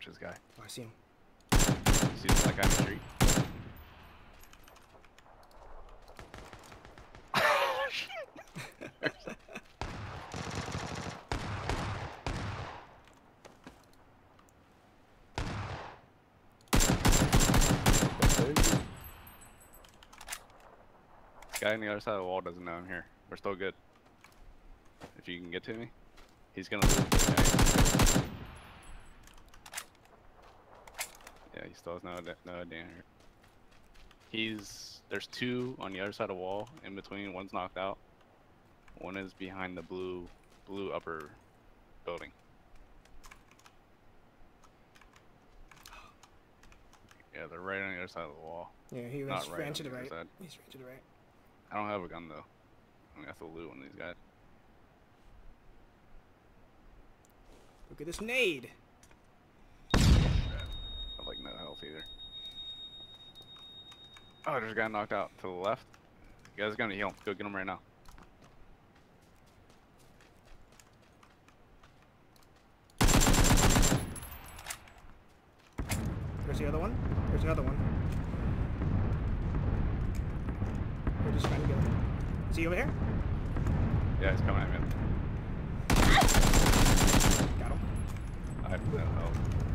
punch this guy. Oh, I see him. You see that guy in the street? Guy on the other side of the wall doesn't know I'm here. We're still good. If you can get to me, he's gonna lose this guy. Yeah, he still has no, no idea. He's there's two on the other side of the wall. In between, one's knocked out. One is behind the blue blue upper building. Yeah, they're right on the other side of the wall. Yeah, he Not ran, right ran to the the right. side. He's ran to the right. I don't have a gun though. I'm gonna have to loot one of these guys. Look at this nade. I have like no health either. Oh, there's a guy knocked out to the left. You guys gonna heal him. Go get him right now. There's the other one. There's another one. We're just trying to get him. Is he over here? Yeah, he's coming at me. Got him. I have no health.